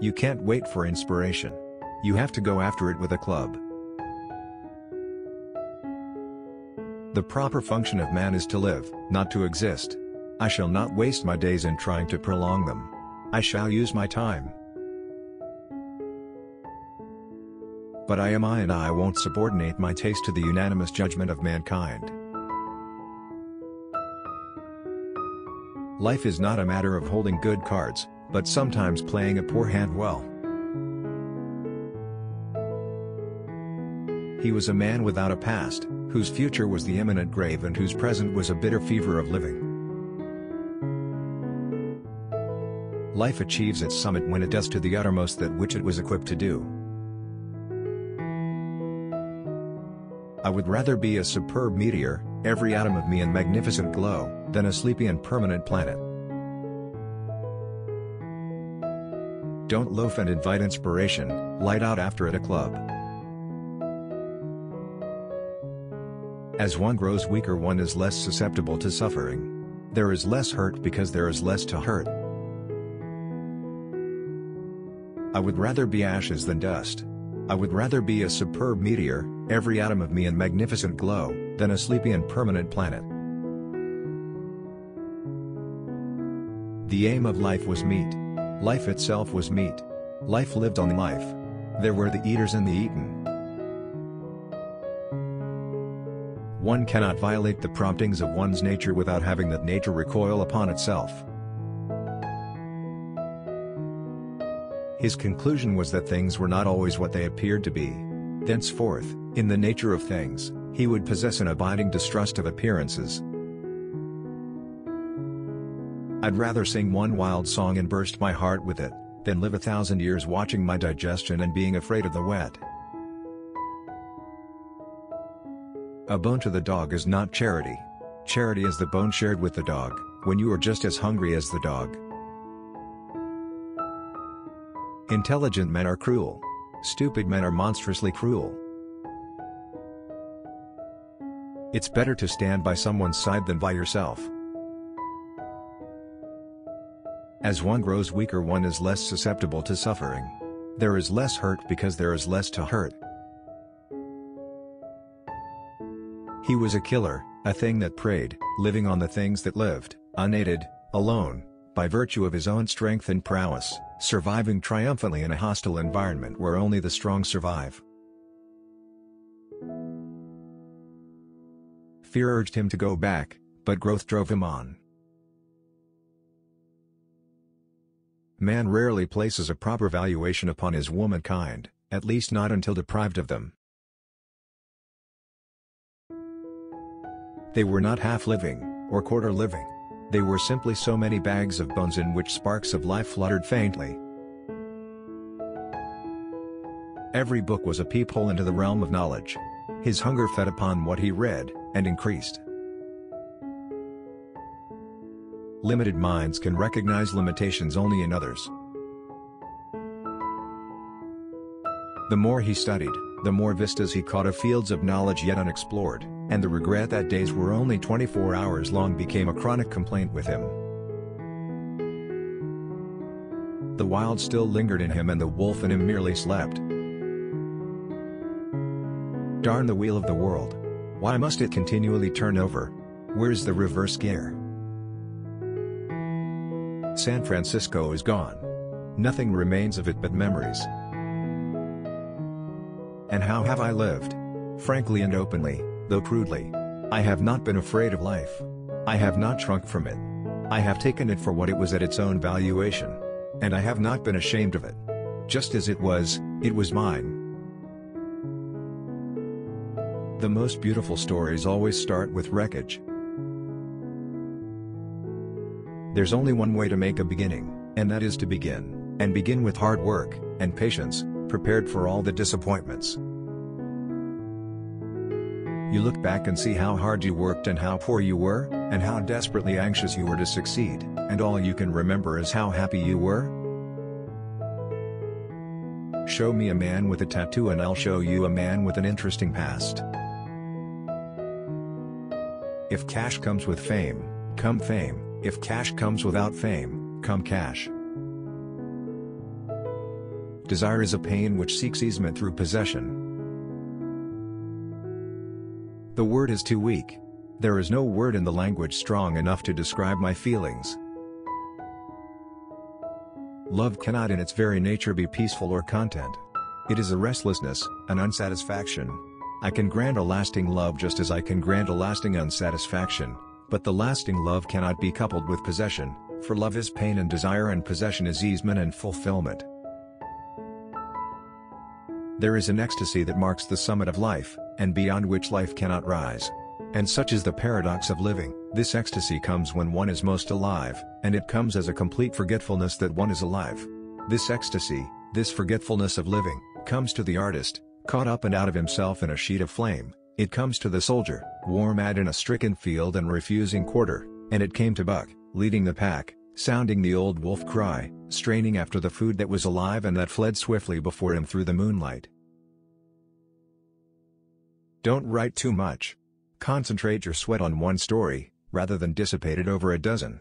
You can't wait for inspiration. You have to go after it with a club. The proper function of man is to live, not to exist. I shall not waste my days in trying to prolong them. I shall use my time. But I am I and I won't subordinate my taste to the unanimous judgment of mankind. Life is not a matter of holding good cards, but sometimes playing a poor hand well. He was a man without a past, whose future was the imminent grave and whose present was a bitter fever of living. Life achieves its summit when it does to the uttermost that which it was equipped to do. I would rather be a superb meteor, every atom of me in magnificent glow, than a sleepy and permanent planet. Don't loaf and invite inspiration, light out after at a club. As one grows weaker one is less susceptible to suffering. There is less hurt because there is less to hurt. I would rather be ashes than dust. I would rather be a superb meteor, every atom of me in magnificent glow, than a sleepy and permanent planet. The aim of life was meat. Life itself was meat. Life lived on life. There were the eaters and the eaten. One cannot violate the promptings of one's nature without having that nature recoil upon itself. His conclusion was that things were not always what they appeared to be. Thenceforth, in the nature of things, he would possess an abiding distrust of appearances. I'd rather sing one wild song and burst my heart with it, than live a thousand years watching my digestion and being afraid of the wet. A bone to the dog is not charity. Charity is the bone shared with the dog, when you are just as hungry as the dog. Intelligent men are cruel. Stupid men are monstrously cruel. It's better to stand by someone's side than by yourself. As one grows weaker one is less susceptible to suffering. There is less hurt because there is less to hurt. He was a killer, a thing that preyed, living on the things that lived, unaided, alone, by virtue of his own strength and prowess surviving triumphantly in a hostile environment where only the strong survive. Fear urged him to go back, but growth drove him on. Man rarely places a proper valuation upon his womankind, at least not until deprived of them. They were not half-living, or quarter-living. They were simply so many bags of bones in which sparks of life fluttered faintly. Every book was a peephole into the realm of knowledge. His hunger fed upon what he read, and increased. Limited minds can recognize limitations only in others. The more he studied, the more vistas he caught of fields of knowledge yet unexplored, and the regret that days were only 24 hours long became a chronic complaint with him. The wild still lingered in him and the wolf in him merely slept. Darn the wheel of the world. Why must it continually turn over? Where's the reverse gear? San Francisco is gone. Nothing remains of it but memories. And how have I lived? Frankly and openly, though crudely. I have not been afraid of life. I have not shrunk from it. I have taken it for what it was at its own valuation. And I have not been ashamed of it. Just as it was, it was mine. The most beautiful stories always start with wreckage. There's only one way to make a beginning, and that is to begin, and begin with hard work, and patience, prepared for all the disappointments. You look back and see how hard you worked and how poor you were, and how desperately anxious you were to succeed, and all you can remember is how happy you were? Show me a man with a tattoo and I'll show you a man with an interesting past. If cash comes with fame, come fame, if cash comes without fame, come cash. Desire is a pain which seeks easement through possession. The word is too weak. There is no word in the language strong enough to describe my feelings. Love cannot in its very nature be peaceful or content. It is a restlessness, an unsatisfaction. I can grant a lasting love just as I can grant a lasting unsatisfaction, but the lasting love cannot be coupled with possession, for love is pain and desire and possession is easement and fulfillment. There is an ecstasy that marks the summit of life, and beyond which life cannot rise. And such is the paradox of living, this ecstasy comes when one is most alive, and it comes as a complete forgetfulness that one is alive. This ecstasy, this forgetfulness of living, comes to the artist, caught up and out of himself in a sheet of flame, it comes to the soldier, warm at in a stricken field and refusing quarter, and it came to Buck, leading the pack, sounding the old wolf cry, straining after the food that was alive and that fled swiftly before him through the moonlight. Don't write too much. Concentrate your sweat on one story, rather than dissipate it over a dozen.